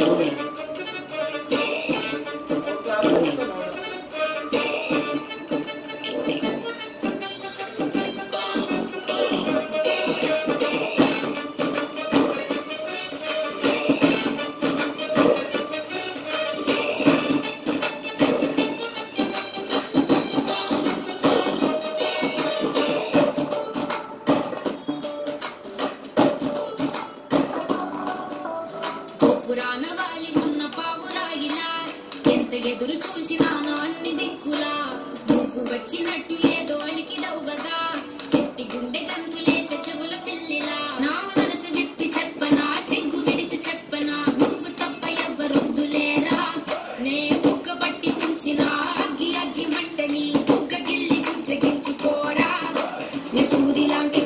Amen. పురాణ Bali ఉన్న పావురాయిలా. ఎంత ఎదురు చూసినాను అన్ని దిక్కులా. నువ్వు వచ్చినట్టు ఏదో అలికి దౌబగా చెట్టి గుండె గంతులేసే చెవుల పిల్లిలా. నా మనసు విప్పి చెప్పనా సిగ్గు విడిచి చెప్పనా. నువ్వు తప్ప ఎవ్వరొద్దులేరా. నే బుగ్గ పట్టి ఉంచినా అగ్గి అగ్గి మంటని బుగ్గ గిల్లి గుజ్జగించుకోరా నీ సూది లాంటి